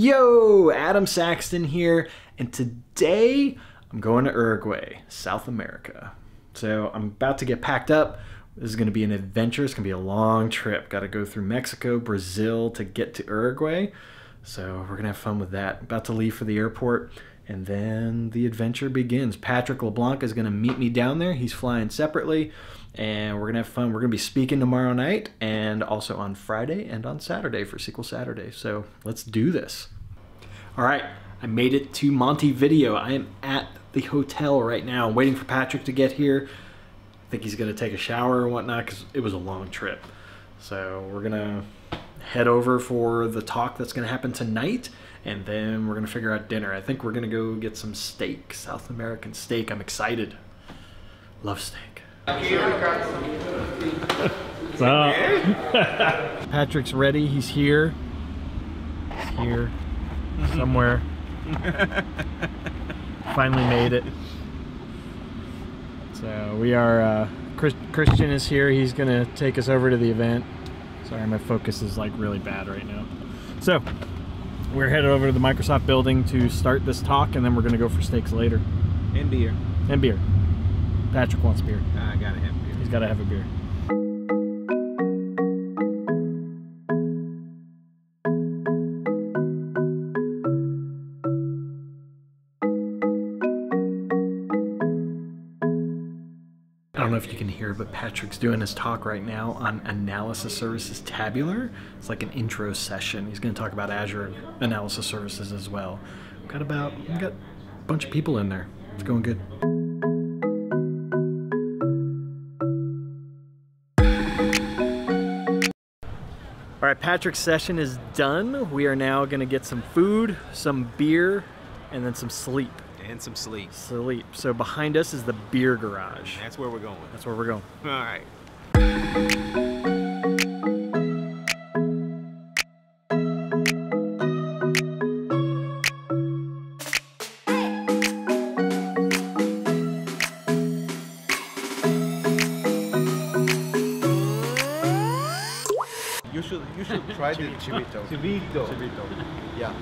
Yo, Adam Saxton here, and today I'm going to Uruguay, South America. So I'm about to get packed up. This is going to be an adventure. It's going to be a long trip. Got to go through Mexico, Brazil to get to Uruguay. So we're going to have fun with that. About to leave for the airport, and then the adventure begins. Patrick LeBlanc is going to meet me down there. He's flying separately, and we're going to have fun. We're going to be speaking tomorrow night and also on Friday and on Saturday for SQL Saturday. So let's do this. All right, I made it to Montevideo. I am at the hotel right now, waiting for Patrick to get here. I think he's gonna take a shower and whatnot because it was a long trip. So we're gonna head over for the talk that's gonna happen tonight, and then we're gonna figure out dinner. I think we're gonna go get some steak, South American steak. I'm excited. Love steak. What's up? Patrick's ready. He's here. He's here somewhere. Finally made it. So we are, uh, Chris, Christian is here. He's gonna take us over to the event. Sorry, my focus is like really bad right now. So we're headed over to the Microsoft building to start this talk and then we're gonna go for steaks later. And beer. And beer. Patrick wants beer. I gotta have beer. He's gotta have a beer. But Patrick's doing his talk right now on analysis services tabular. It's like an intro session. He's going to talk about Azure analysis services as well. We've got about we've got a bunch of people in there. It's going good. All right, Patrick's session is done. We are now going to get some food, some beer, and then some sleep. And some sleep. Sleep. So behind us is the beer garage. That's where we're going. That's where we're going. All right. You should you should try the chivito. Chivito. Chivito. Yeah.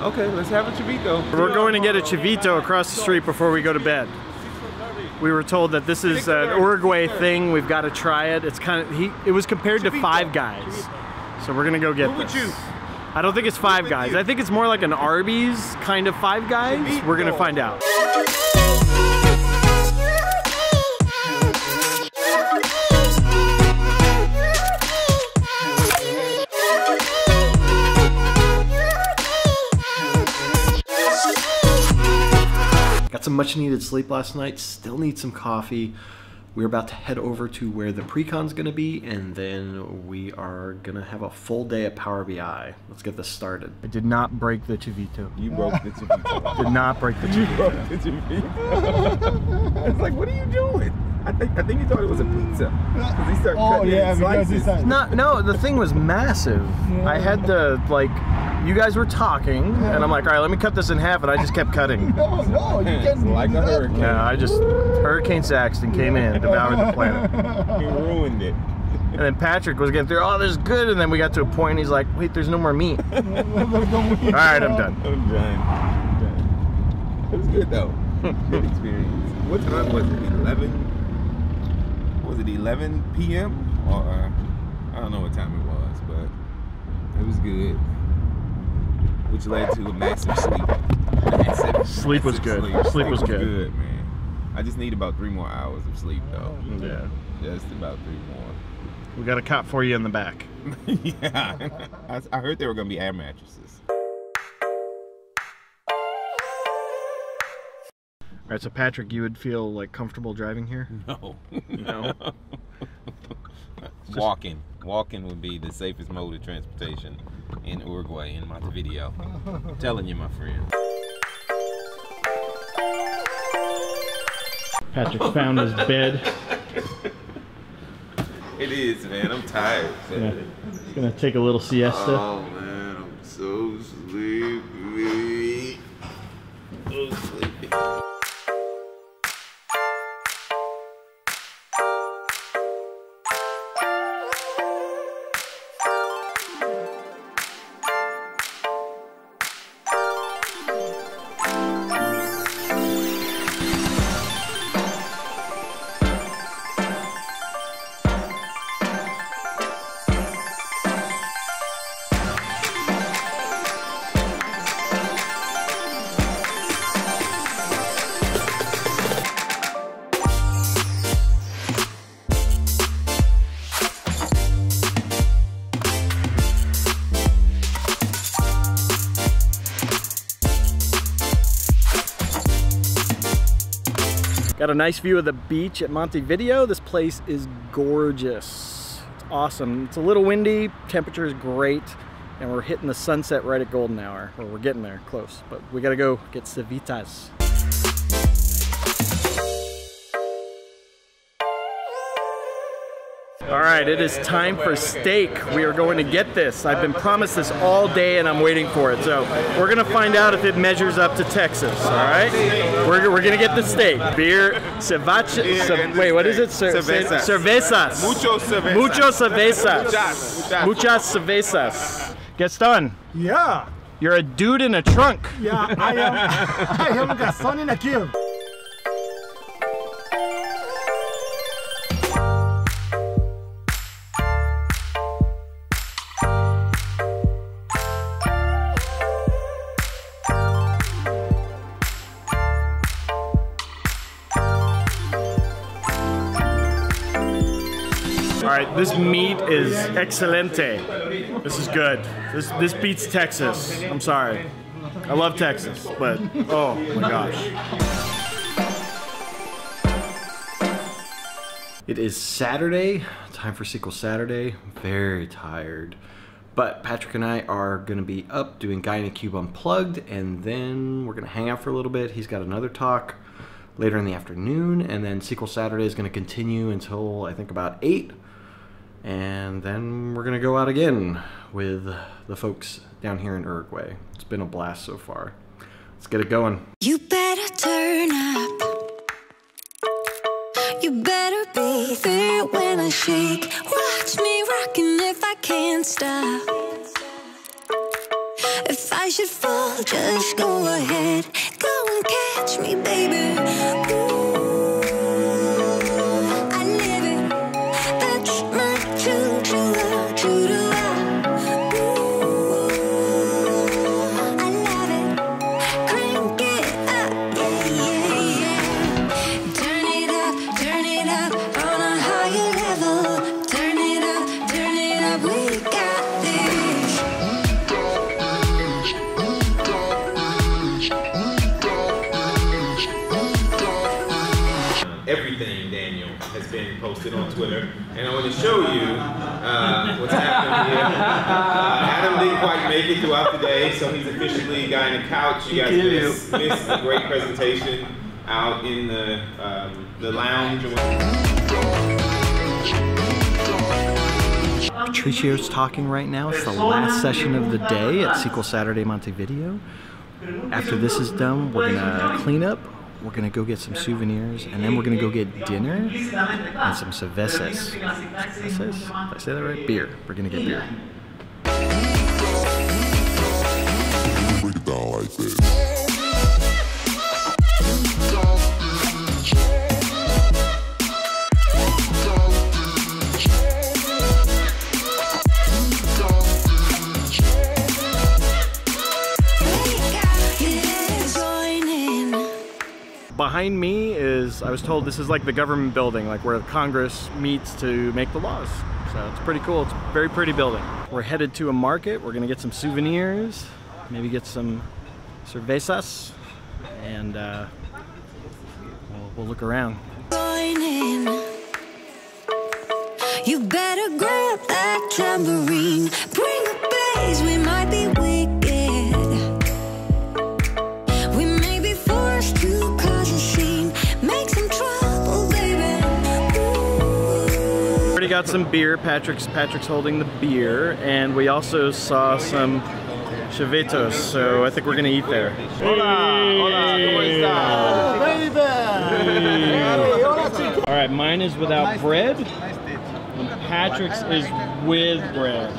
Okay, let's have a chivito. We're going to get a chivito across the street before we go to bed. We were told that this is an Uruguay thing. We've got to try it. It's kind of he. It was compared to Five Guys, so we're gonna go get this. I don't think it's Five Guys. I think it's more like an Arby's kind of Five Guys. We're gonna find out. Got some much needed sleep last night, still need some coffee. We're about to head over to where the precon's gonna be, and then we are gonna have a full day at Power BI. Let's get this started. I did not break the Chivito. You broke the chivito. Did not break the you Chivito. broke the chivito. it's like, what are you doing? I think I think he thought it was a pizza. Because he started Oh cutting it yeah, in because slices. it's like Not, no, the thing was massive. I had to, like, you guys were talking, and I'm like, all right, let me cut this in half, and I just kept cutting. no, no, you It's can like do a hurricane. Yeah, I just, Hurricane Saxton came in, and devoured the planet. He ruined it. And then Patrick was getting through, oh, this is good, and then we got to a point, and he's like, wait, there's no more meat. All right, I'm done. I'm done. I'm done. It was good though. good experience. What time was it? 11? Was it 11 p.m. Or uh, I don't know what time it was, but it was good. Which led to a massive sleep. Massive, Sleep was good. Sleep was good. good, man. I just need about three more hours of sleep though. Yeah. Just about three more. We got a cot for you in the back. yeah. I, I heard there were gonna be air mattresses. All right, so Patrick, you would feel like comfortable driving here? No. No. Walking. Walking would be the safest mode of transportation in Uruguay, in Montevideo. I'm telling you, my friend. Patrick found his bed. It is, man. I'm tired. Yeah. He's gonna take a little siesta. Oh, Got a nice view of the beach at Montevideo. This place is gorgeous. It's awesome. It's a little windy, temperature is great, and we're hitting the sunset right at golden hour, or we're getting there, close. But we gotta go get cevitas. All right, it is time for steak. We are going to get this. I've been promised this all day and I'm waiting for it. So we're gonna find out if it measures up to Texas, all right? We're, we're gonna get the steak. Beer, cevache, ce- wait, what is it? Cer- Cervezas. Cervezas. Mucho cerveza. Mucho cervezas. Muchas, muchas. Muchas cervezas. Gaston, Yeah, you're a dude in a trunk. yeah, I am. I am Gaston in a cube. Right, this meat is excelente. This is good. This this beats Texas. I'm sorry. I love Texas, but oh my gosh. It is Saturday, time for SQL Saturday. Very tired. But Patrick and I are going to be up doing Guy in a Cube Unplugged, and then we're going to hang out for a little bit. He's got another talk later in the afternoon, and then SQL Saturday is going to continue until I think about 8. And then we're going to go out again with the folks down here in Uruguay. It's been a blast so far. Let's get it going. You better turn up. You better be there when I shake. Watch me rocking if I can't stop. If I should fall, just go ahead. Everything, Daniel, has been posted on Twitter, and I want to show you uh, what's happening here. Uh, Adam didn't quite make it throughout the day, so he's officially a guy in the couch. You guys missed, missed a great presentation out in the um, the lounge. Patricio's talking right now. It's the last session of the day at SQL Saturday Montevideo. After this is done, we're gonna clean up. We're gonna go get some souvenirs, and then we're gonna go get dinner and some cervezas. Cervezas? Did I say that right? Beer. We're gonna get beer. break it down like this. Behind me is, I was told this is like the government building, like where Congress meets to make the laws. So it's pretty cool. It's a very pretty building. We're headed to a market. We're gonna get some souvenirs, maybe get some cervezas, and uh, we'll, we'll look around. You better grab that tambourine. Bring got some beer. Patrick's Patrick's holding the beer, and we also saw some chivitos. So I think we're gonna eat there. All right, mine is without bread. And Patrick's is with bread.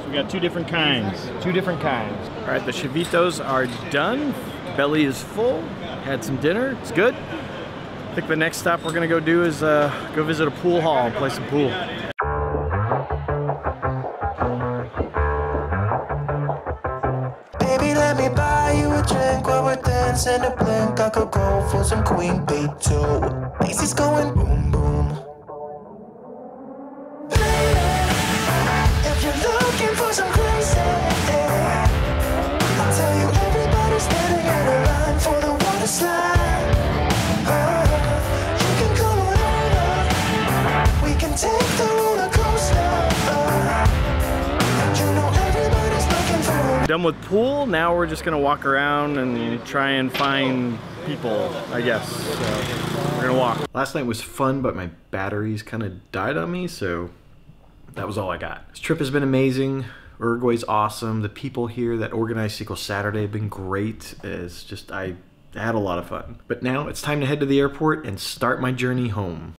So we got two different kinds. Two different kinds. All right, the chivitos are done. Belly is full. Had some dinner. It's good. I think the next stop we're gonna go do is uh, go visit a pool hall and play some pool. Baby, let me buy you a drink while we're dancing a blink. I could go for some queen bee too. Going boom done with pool. Now we're just gonna walk around and try and find people, I guess. So we're gonna walk. Last night was fun, but my batteries kind of died on me, so that was all I got. This trip has been amazing. Uruguay's awesome. The people here that organized SQL Saturday have been great. It's just I had a lot of fun. But now it's time to head to the airport and start my journey home.